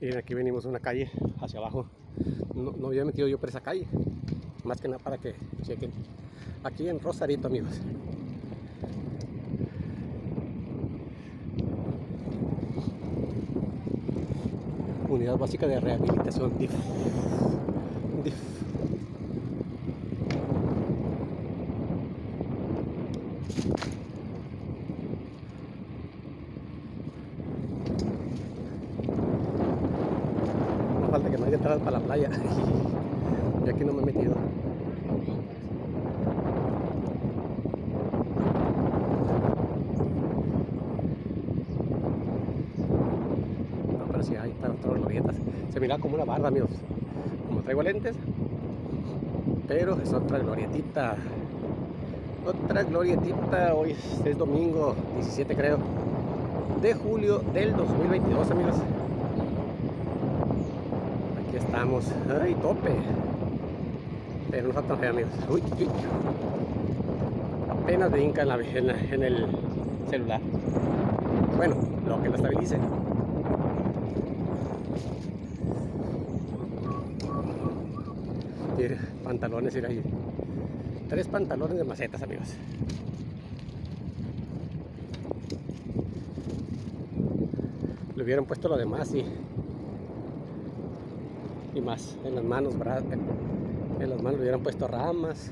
Miren, aquí venimos una calle hacia abajo. No, no había metido yo por esa calle. Más que nada para que chequen. Aquí en Rosarito, amigos. Unidad Básica de Rehabilitación, DIF. DIF. No falta que me haya entrado para la playa. Y aquí no me he metido. No, pero sí hay para otras glorietas. Se mira como una barra, amigos. Como traigo lentes. Pero es otra glorietita. Otra glorietita. Hoy es, es domingo 17 creo. De julio del 2022, amigos. Estamos. ¡Ay, tope! Pero no está tan feo, amigos. Uy, uy. Apenas brinca en, la, en, en el celular. Bueno, lo que lo estabilice. Mira, pantalones, mira ahí. Tres pantalones de macetas, amigos. Le hubieran puesto lo demás y, y más en las manos, bra- en las manos le hubieran puesto ramas,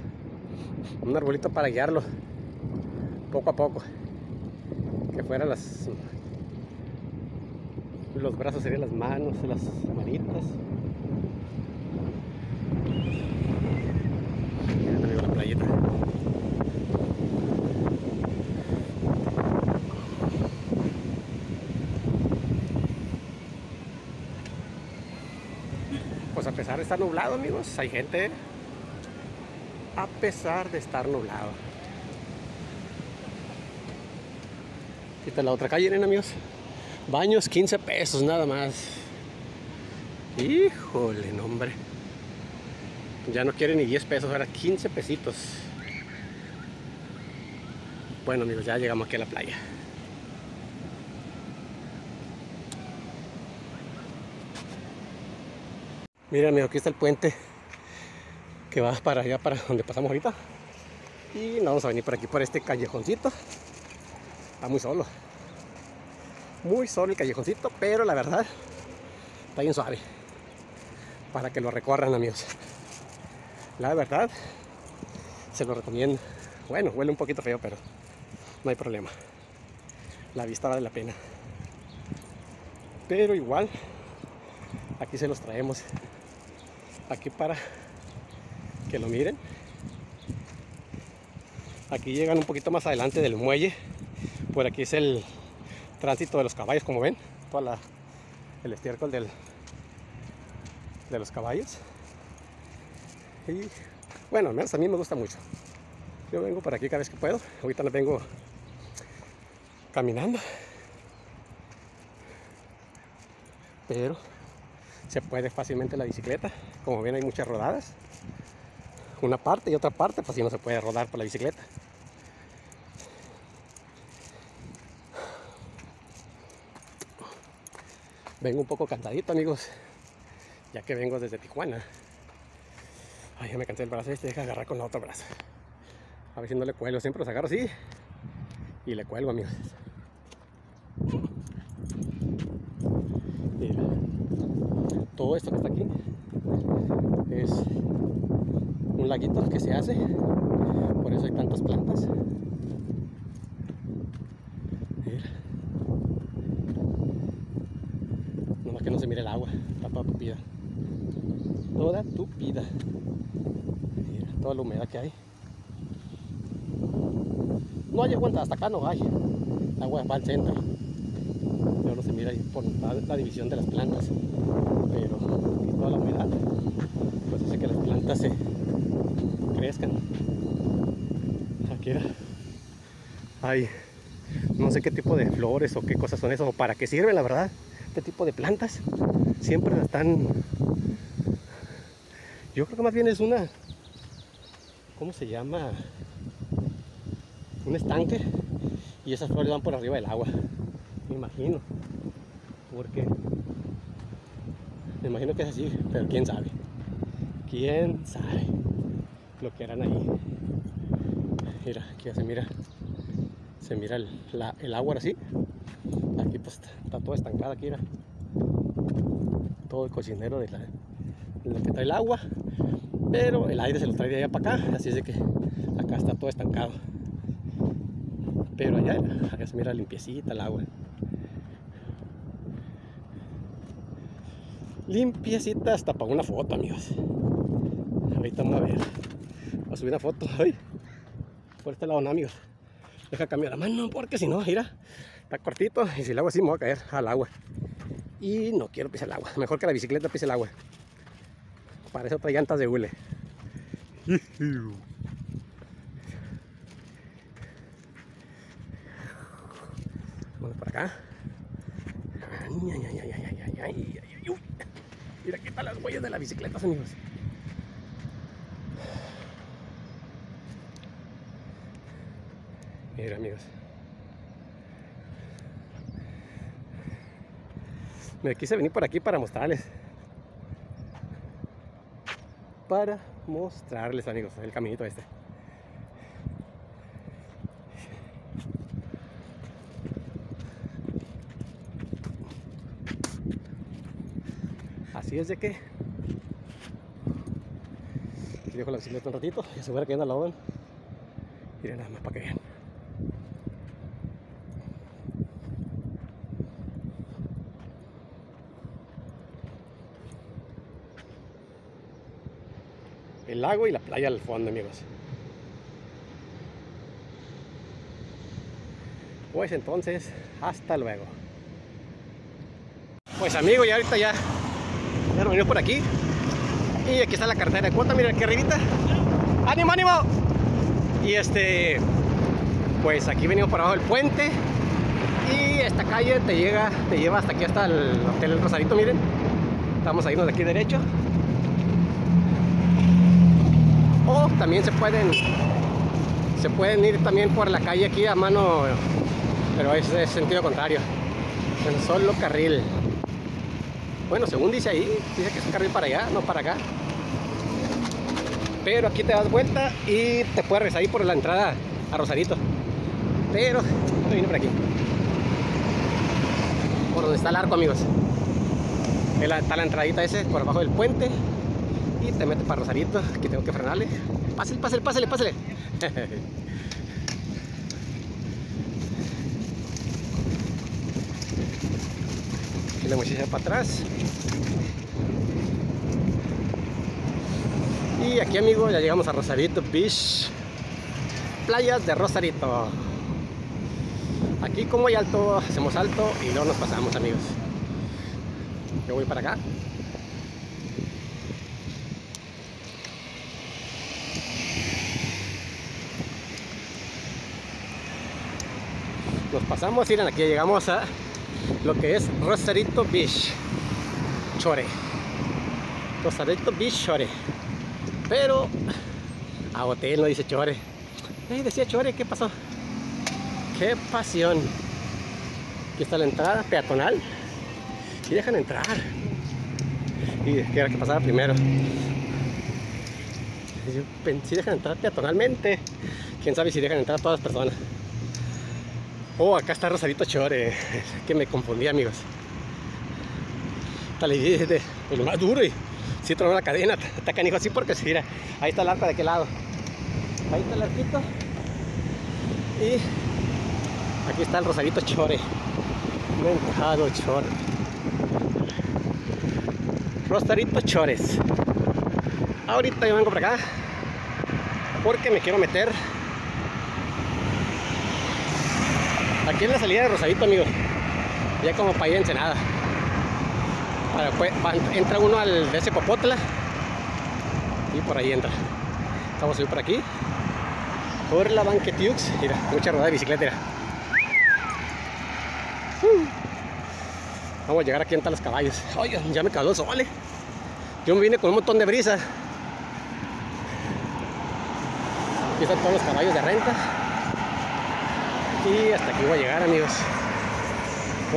un arbolito para guiarlo poco a poco. Que fueran las los brazos serían las manos, las manitas. Amigo, la playita. Pues a pesar de estar nublado, amigos, hay gente. A pesar de estar nublado. Está la otra calle, miren, amigos. Baños 15 pesos nada más. Híjole, no, hombre. Ya no quieren ni 10 pesos, ahora 15 pesitos. Bueno, amigos, ya llegamos aquí a la playa. Amigo, aquí está el puente que va para allá, para donde pasamos ahorita. Y nos vamos a venir por aquí, por este callejoncito. Está muy solo. Muy solo el callejoncito, pero la verdad está bien suave. Para que lo recorran, amigos. La verdad, se lo recomiendo. Bueno, huele un poquito feo, pero no hay problema. La vista vale la pena. Pero igual, aquí se los traemos. Aquí para que lo miren. Aquí llegan un poquito más adelante del muelle. Por aquí es el tránsito de los caballos, como ven. Toda el estiércol del, de los caballos. Y bueno, al menos a mí me gusta mucho. Yo vengo por aquí cada vez que puedo. Ahorita no vengo caminando. Pero se puede fácilmente la bicicleta. Como ven hay muchas rodadas. Una parte y otra parte, pues si no se puede rodar por la bicicleta. Vengo un poco cansadito, amigos, ya que vengo desde Tijuana. Ay, ya me cansé el brazo este, deja agarrar con el otro brazo. A ver si no le cuelgo, siempre los agarro así y le cuelgo, amigos. Mira, todo esto que está aquí es un laguito que se hace, por eso hay tantas plantas. Mira. Nomás que no se mire el agua, toda tupida. Toda tupida. Mira, toda la humedad que hay. No hay agua hasta acá, no hay. Agua va al centro. Ahí por la, división de las plantas. Pero toda la humedad pues hace que las plantas se crezcan. Aquí. Hay no sé qué tipo de flores o qué cosas son esas o para qué sirven, la verdad. Este tipo de plantas siempre están. Yo creo que más bien es una. ¿Cómo se llama? Un estanque. Y esas flores van por arriba del agua. Me imagino. Porque Me imagino que es así, pero quién sabe. Quién sabe lo que harán ahí. Mira, aquí ya se mira. Se mira el, el agua así. Aquí pues está todo estancado aquí, mira. Todo el cocinero de, la, lo que trae el agua. Pero el aire se lo trae de allá para acá. Así es de que acá está todo estancado. Pero allá, acá se mira limpiecita el agua. Limpiecita hasta para una foto, amigos. Ahorita vamos a ver. Voy a subir una foto. Ay, por este lado no, amigos. Deja cambiar la mano porque si no, mira, está cortito y si el agua así me voy a caer al agua. Y no quiero pisar el agua. Mejor que la bicicleta pise el agua. Parece otra llantas de hule. Vamos por acá. Mira qué tal las huellas de la bicicleta, amigos. Mira, amigos. Me quise venir por aquí para mostrarles. Para mostrarles, amigos, el caminito este. Así es de que aquí dejo la bicicleta un ratito y asegura que anda la orden. Miren nada más para que vean. El lago y la playa al fondo, amigos. Pues entonces, hasta luego. Pues amigo, ya ahorita ya ya nos por aquí. Y aquí está la carretera de cuota, mira aquí arribita. ¡Ánimo, ánimo! Y este, pues aquí venimos por abajo del puente. Y esta calle te llega, te lleva hasta aquí hasta el Hotel El Rosarito, miren. Estamos ahí de aquí derecho. O también se pueden se pueden ir también por la calle aquí a mano, pero es, es sentido contrario. En solo carril. Bueno, según dice ahí, dice que es un carril para allá, no para acá. Pero aquí te das vuelta y te puedes regresar ahí por la entrada a Rosarito. Pero, no viene por aquí. Por donde está el arco, amigos. Está la entradita ese por abajo del puente. Y te metes para Rosarito. Aquí tengo que frenarle. Pásale, pásale, pásale, pásale. La mochila para atrás. Y aquí amigos ya llegamos a Rosarito Beach. Playas de Rosarito. Aquí como hay alto, hacemos alto y luego nos pasamos amigos. Yo voy para acá. Nos pasamos, miren, aquí llegamos a lo que es Rosarito Beach Chore. Rosarito Beach Chore. Pero a hotel no dice Chore. Eh, decía Chore, ¿qué pasó? ¡Qué pasión! Aquí está la entrada peatonal. Y dejan entrar. Y quiera que pasara primero. Si dejan entrar peatonalmente, quién sabe si dejan entrar a todas las personas. Oh, acá está Rosarito Chore. Que me confundí, amigos. Está de lo más duro y si tronó la cadena. Está canijo así porque se mira. Ahí está el arco de aquel lado. Ahí está el arquito. Y aquí está el Rosarito Chore. Mentado Chore. Rosarito Chores. Ahorita yo vengo por acá porque me quiero meter Aquí es la salida de Rosadito, amigos. Ya como para ir a Ensenada. Entra uno al de ese Popotla. Y por ahí entra. Vamos a ir por aquí. Por la Banquetiux. Mira, mucha rodada de bicicleta. Vamos a llegar aquí entre los caballos. Oye, ya me quedó el sol. Eh. Yo me vine con un montón de brisa. Aquí están todos los caballos de renta. Y hasta aquí voy a llegar, amigos.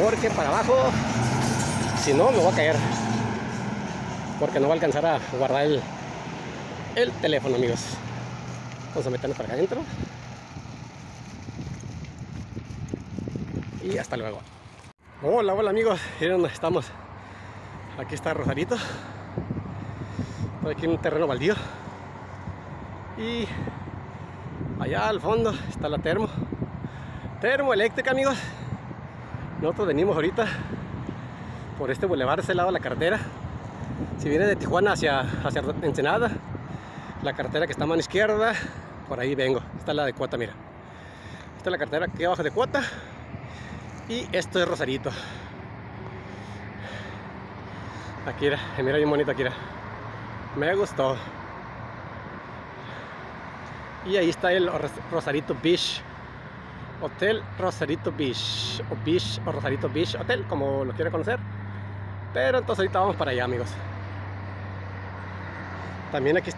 Porque para abajo, si no, me voy a caer. porque no va a alcanzar a guardar el, el teléfono amigos. Vamos a meternos para acá adentro. Y hasta luego. Hola hola amigos. Miren dónde estamos. Aquí está Rosarito. Estoy aquí en un terreno baldío. Y allá al fondo está la termo termoeléctrica amigos. Nosotros venimos ahorita por este bulevar, ese lado de la carretera. Si viene de Tijuana hacia, hacia Ensenada la carretera que está a mano izquierda por ahí vengo, esta es la de Cuota, mira. Esta es la carretera que abajo de Cuota. Y esto es Rosarito. Aquí era, mira bien bonito aquí era. me gustó. Y ahí está el Rosarito Beach Hotel Rosarito Beach o Beach o Rosarito Beach Hotel como lo quiere conocer. Pero entonces ahorita vamos para allá amigos. También aquí está